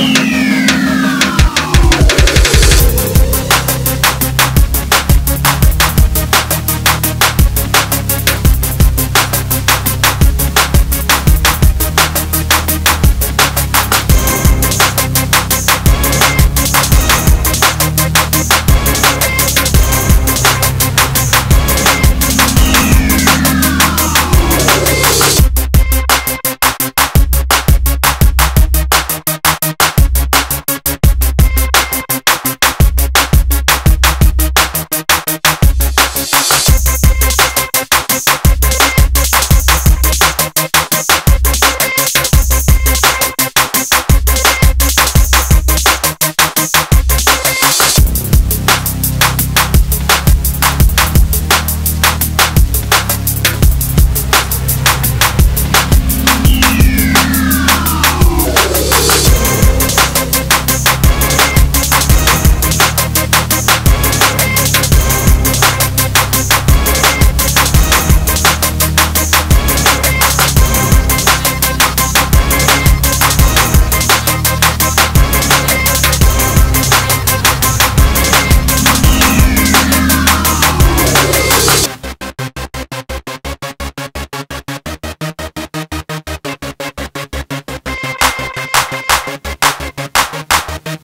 Musik